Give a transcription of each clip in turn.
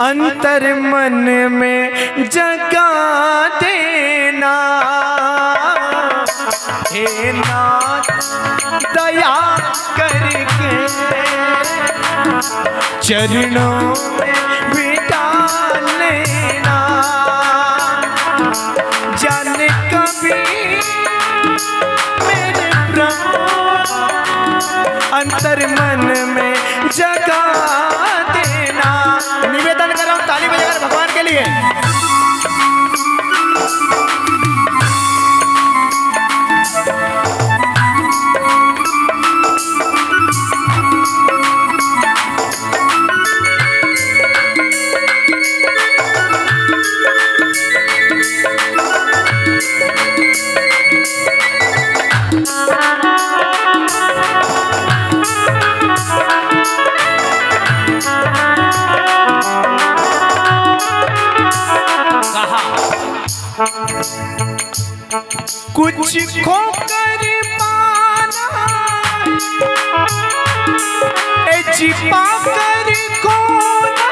अंतर मन में जगा देना। हे नाथ दया करके चरणों में बिठा लेना। अंतर मन में जगा देना। निवेदन कर रहा हूँ ताली बजाकर भगवान के लिए। कुछ खोकर पाना ए कर खोना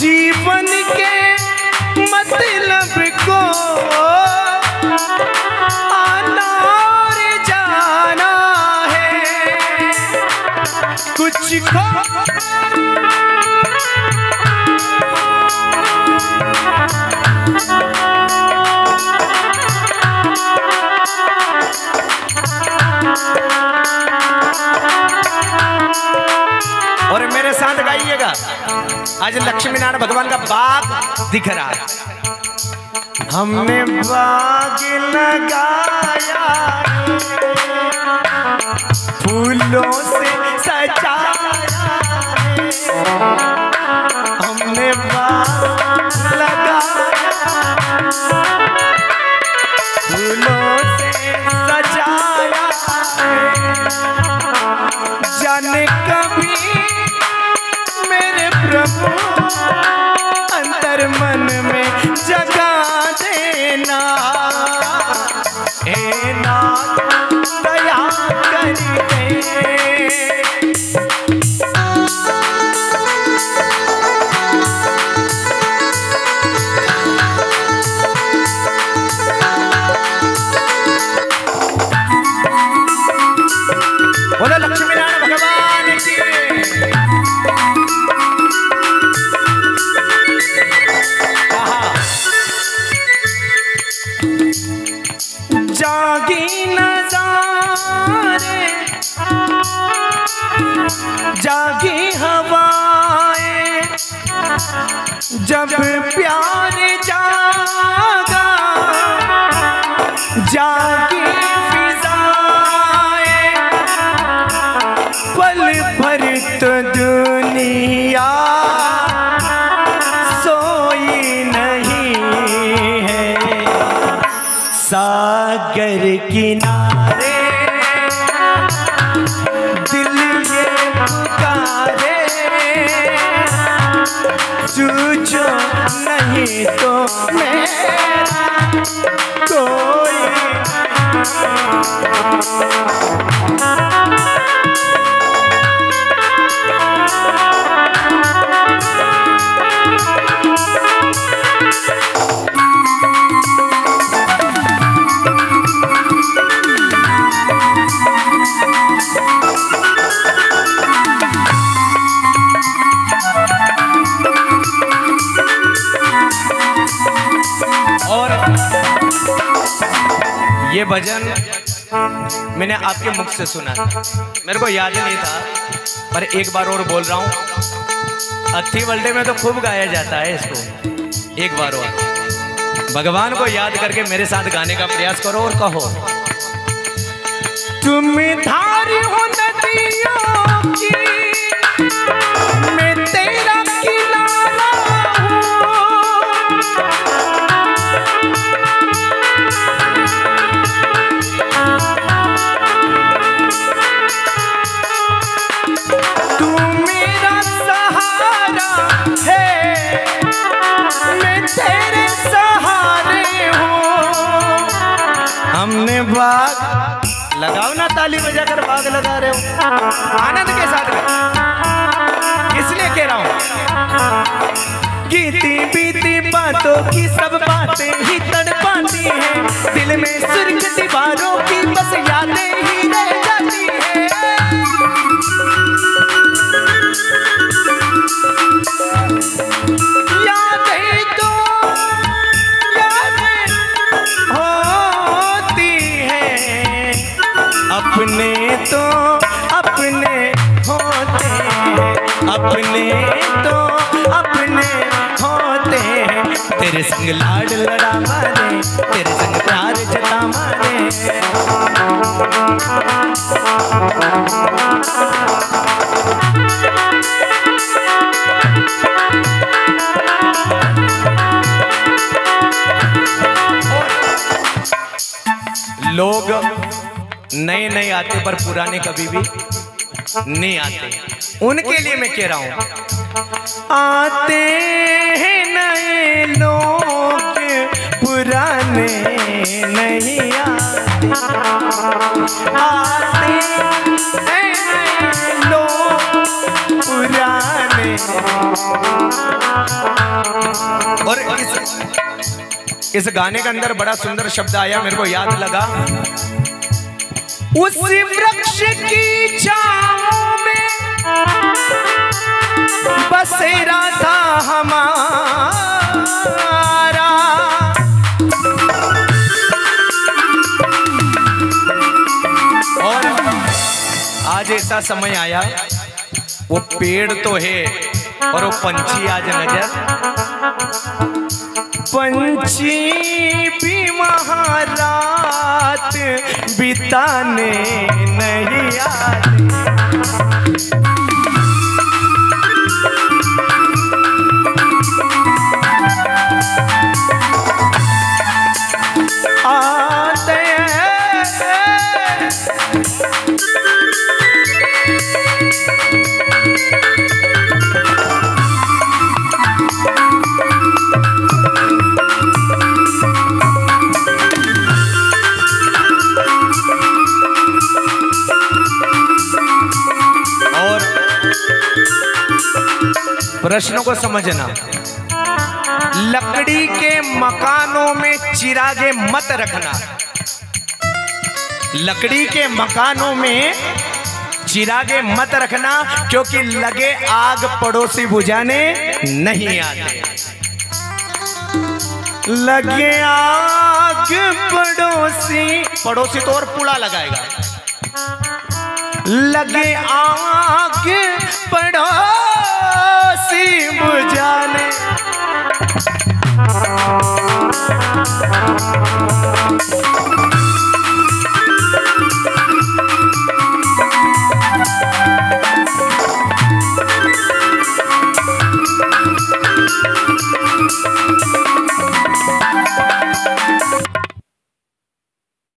जीवन के मतलब को आना और जाना है। कुछ खो आज लक्ष्मी नारायण भगवान का बाग दिख रहा है। हमने बाग लगाया फूलों से अंतर मन में जगा देना। ए नाथ दया कर बोलो हवाएँ, जब प्यार जागा, जागी फिजाएँ, पल भर तो दुनिया सोई नहीं है। सागर किनारे चूचो नहीं तो मेरा और ये भजन मैंने आपके मुख से सुना मेरे को याद ही नहीं था, पर एक बार और बोल रहा हूँ। अथी वर्ल्डे में तो खूब गाया जाता है इसको। एक बार और। भगवान को याद करके मेरे साथ गाने का प्रयास करो और कहो। तुम धारी हो नदियों की हमने बाग लगाओ ना ताली बजाकर बाग लगा रहे हो। आनंद के साथ इसलिए कह रहा हूँ, गीती बीती बातों की सब बातें ही तड़पाती हैं। दिल में सुर्ख दीवारों की बस यादें अपने तो अपने होते अपने तो अपने होते तेरे संग लाड लड़ा मारे, तेरे संग प्यार जता मारे। नए नए आते, पर पुराने कभी भी नहीं आते। उनके लिए मैं कह रहा हूँ। आते हैं नए लोग, पुराने नहीं आते। आते हैं नए लोग, पुराने। और इस इस गाने के अंदर बड़ा सुंदर शब्द आया, मेरे को याद लगा। उस वृक्ष की छांव में बसेरा था हमारा। और आज ऐसा समय आया, वो पेड़ तो है और वो पंछी आज नज़र पंछी भी महारात बिताने नहीं आते। प्रश्नों को समझना। लकड़ी के मकानों में चिरागे मत रखना। लकड़ी के मकानों में चिरागे मत रखना, क्योंकि लगे आग पड़ोसी बुझाने नहीं आते। लगे आग पड़ोसी पड़ोसी तो और पुड़ा लगाएगा। लगे आके पड़ोसी बुझाने। Thank